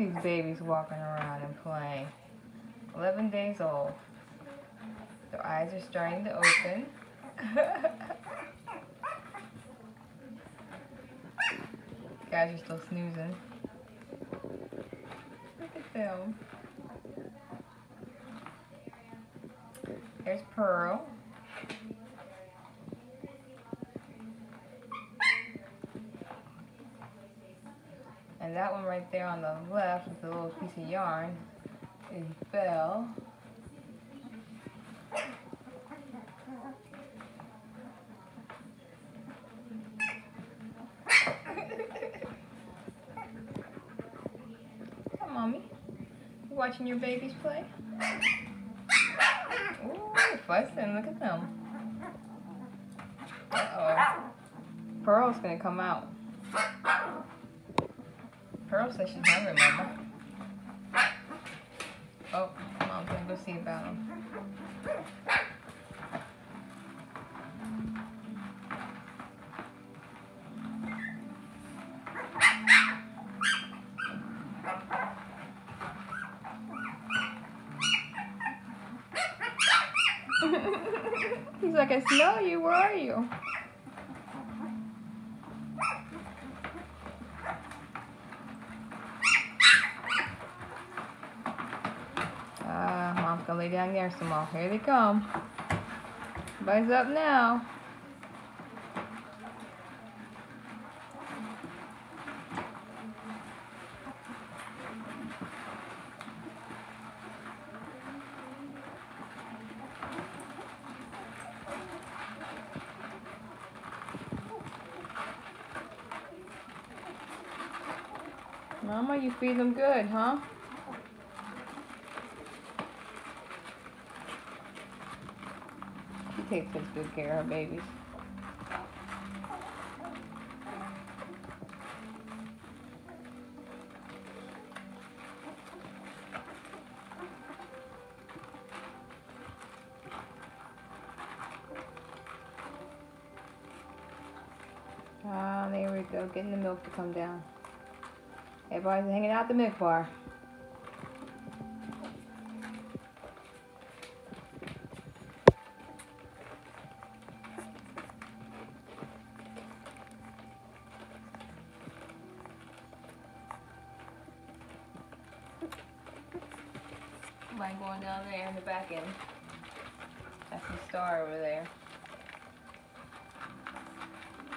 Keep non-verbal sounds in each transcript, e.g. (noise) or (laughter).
at these babies walking around and playing. 11 days old. Their eyes are starting to open. (laughs) Guys are still snoozing. Look at them. There's Pearl. And that one right there on the left with the little piece of yarn is Belle. Mommy. Watching your babies play? Ooh, fussing. Look at them. Uh-oh. Pearl's gonna come out. Pearl says she's hungry, Mama. Oh, Mom's gonna go see about him. (laughs) He's like, I smell you. Where are you? Ah, Mom's down there some more. Here they come. Buzz up now. Mama, you feed them good, huh? She takes such good care of her babies. Ah, there we go, getting the milk to come down. Everybody's hanging out the milk bar. Mine going down there in the back end. That's the star over there.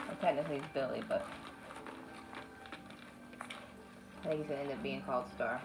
Well, technically it's Billy, but I think he's gonna end up being called Star.